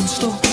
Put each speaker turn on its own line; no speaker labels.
in store.